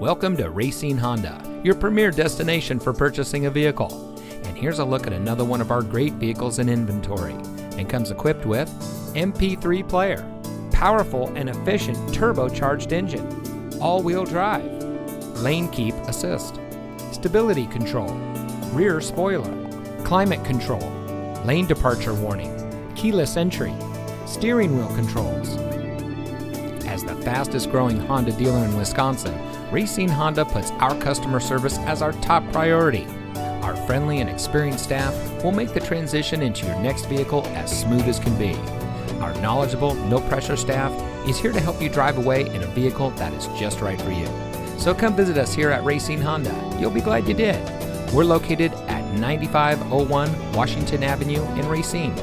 Welcome to Racine Honda, your premier destination for purchasing a vehicle. And here's a look at another one of our great vehicles in inventory and comes equipped with MP3 player, powerful and efficient turbocharged engine, all-wheel drive, lane keep assist, stability control, rear spoiler, climate control, lane departure warning, keyless entry, steering wheel controls. As the fastest growing Honda dealer in Wisconsin, Racine Honda puts our customer service as our top priority. Our friendly and experienced staff will make the transition into your next vehicle as smooth as can be. Our knowledgeable, no pressure staff is here to help you drive away in a vehicle that is just right for you. So come visit us here at Racine Honda. You'll be glad you did. We're located at 9501 Washington Avenue in Racine.